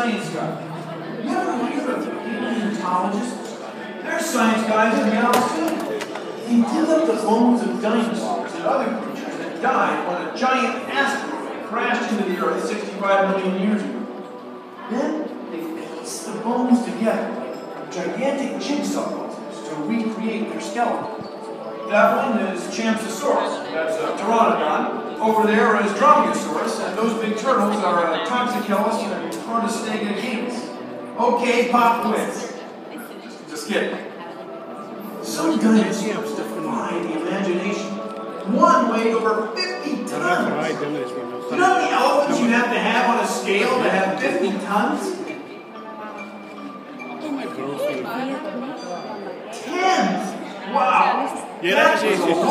science guy. You ever hear of paleontologists? They're science guys in the reality. They dig up the bones of dinosaurs and other creatures that died when a giant asteroid crashed into the Earth 65 million years ago. Then they piece the bones together like gigantic jigsaw puzzles to recreate their skeletons. That one is Champsosaurus. That's a pteranodon. Over there is Dromaeosaurus, and those big turtles are uh, Toxochelys and Chronostegocamus. Okay, pop quiz. Just kidding. Some dinosaurs defy the imagination. One weighed over 50 tons. You know how many elephants you'd have to have on a scale to have 50 tons? Tens! Wow! Yeah, That that's was a lot.